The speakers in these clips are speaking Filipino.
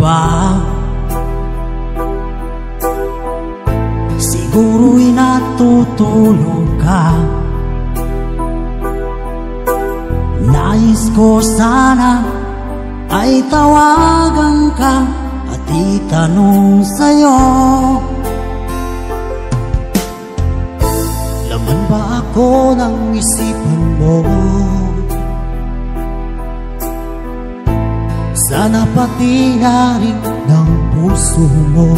ba? Siguro'y natutulog ka Nais ko sana ay tawagan ka At itanong sa'yo Laman ba ako ng isipan mo? ba Sana pati na rin ng puso mo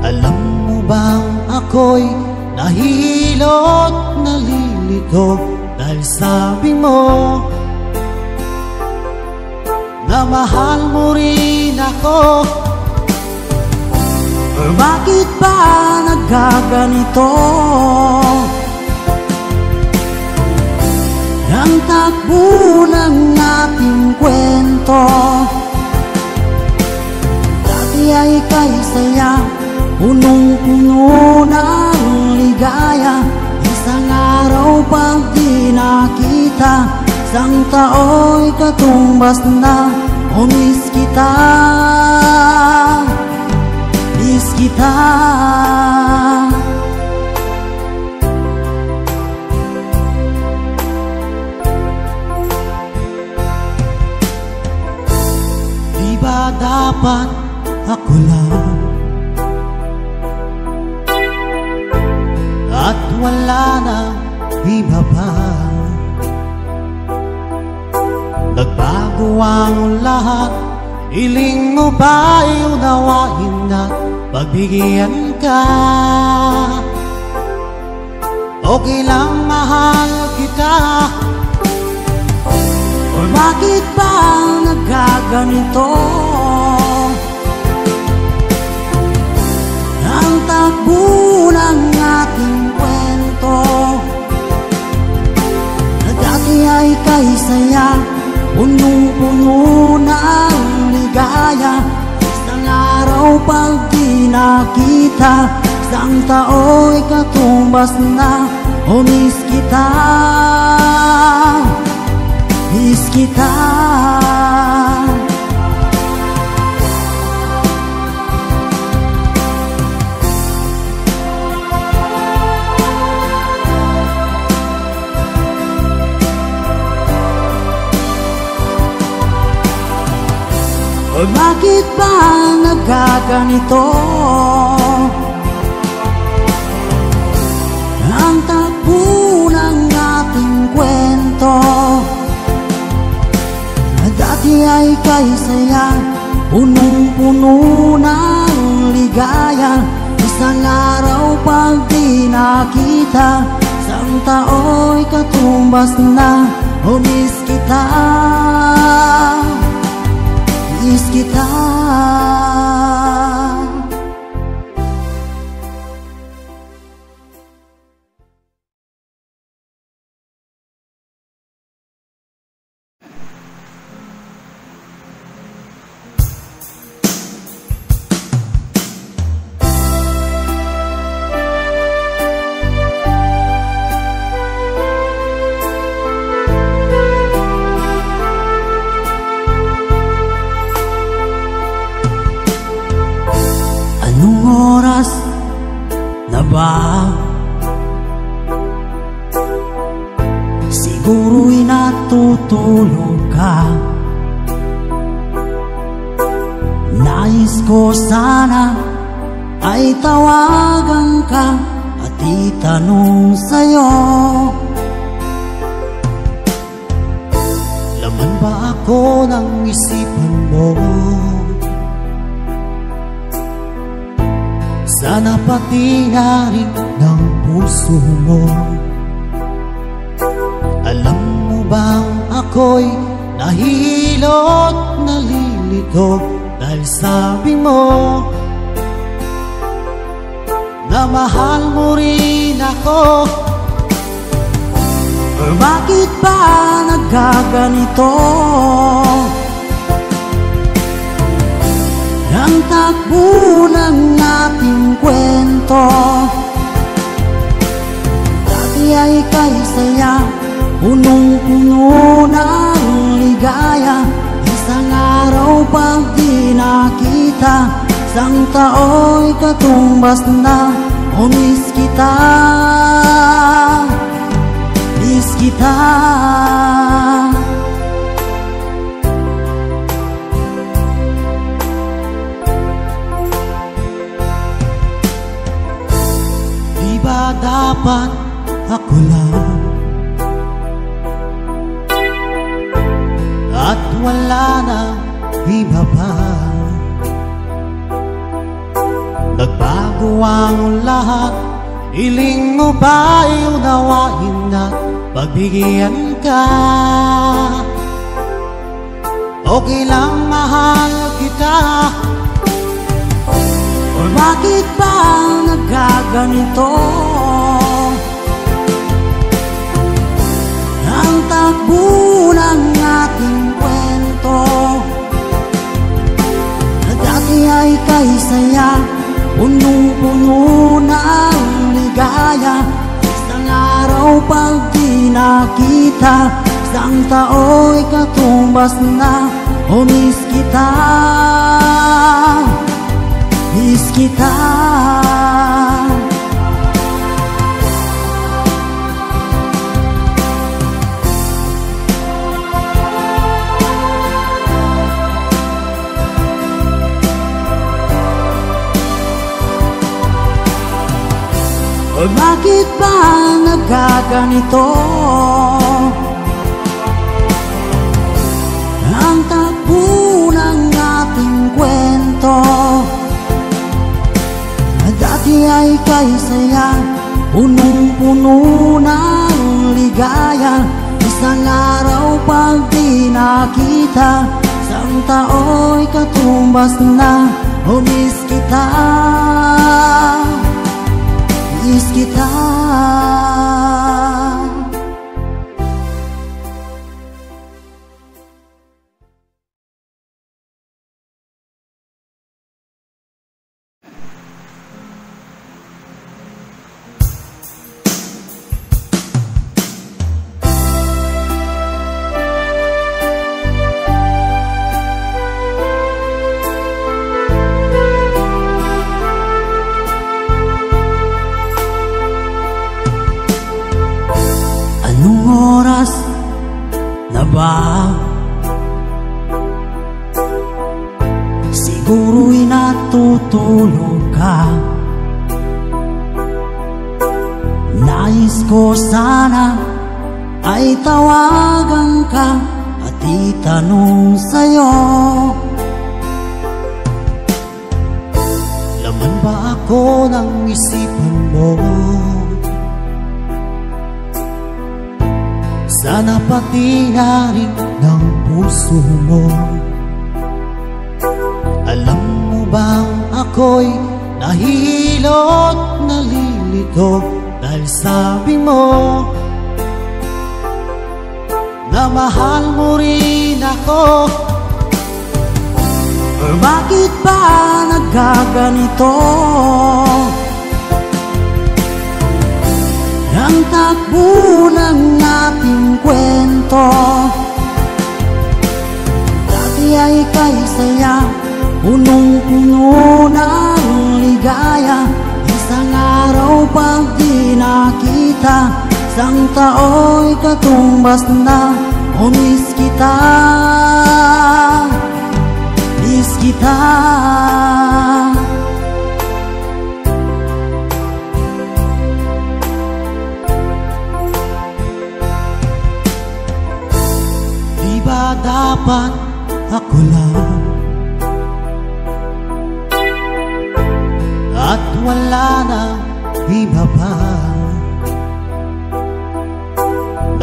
Alam mo bang ako'y nahihilot, nalilito Dahil sabi mo na mahal mo rin ako bakit ba nagkaganito? Ang takbo ng ating kwento. Dati ay kay saya Punong-puno ng ligaya. Isang araw pag di nakita Isang tao'y katumbas na O miss kita. Miss kita dapat ako lang. At wala na iba pa. Nagbago ang lahat Iling mo ba'y unawain na pagbigyan ka? Okay lang mahal kita bakit ba nagkaganito? Ang takbo ng ating kwento. Na dati ay kay saya Punong-puno ng ligaya. Isang araw pag di nakita Isang tao'y katumbas na O miss kita kita O bakit ba nagkaganito? Ay kay saya Punong-puno ng ligaya. Isang araw pag di nakita Isang tao'y katumbas na O miss kita. Miss kita natutulog ka. Nais ko sana ay tawagan ka At itanong sa'yo. Laman ba ako ng isipan mo? Sana pati na rin ng puso mo ako'y nahihilot, nalilito Dahil sabi mo na mahal mo rin ako Or bakit ba nagkaganito? Ang takbo ng ating kwento Dati ay kay saya Punong-puno ng ligaya Isang araw pag di nakita Isang tao'y katumbas na O miss kita. Miss kita. Di ba dapat ako lang wala na iba pa. Nagbago ang lahat Iling mo ba'y unawain na pagbigyan ka? Okay lang mahal kita. Or bakit ba nagkaganito Punong-puno ng ligaya. Isang araw pag di nakita Isang tao'y katumbas na O miss kita. Miss kita bakit ba nagkaganito? Ang takbo ng ating kwento dati ay kay saya Punong-puno ng ligaya Isang araw pag di nakita Isang tao'y katumbas na O miss kita Miss kita Siguro'y natutulog ka. Nais ko sana ay tawagan ka At itanong sa'yo. Laman ba ako ng isipan mo? Sana pati na rin ng puso mo ako'y nahihilot, nalilito Dahil sabi mo Na mahal mo rin ako Or bakit ba nagkaganito? Ang takbo ng ating kwento nakita Isang tao'y katumbas na O miss kita. Miss kita. Di ba dapat ako lang? At wala na iba pa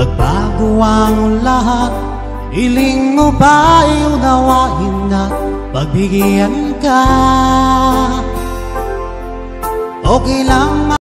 Nagbago ang lahat. Iling mo ba'y unawain na pagbigyan ka? Okay lang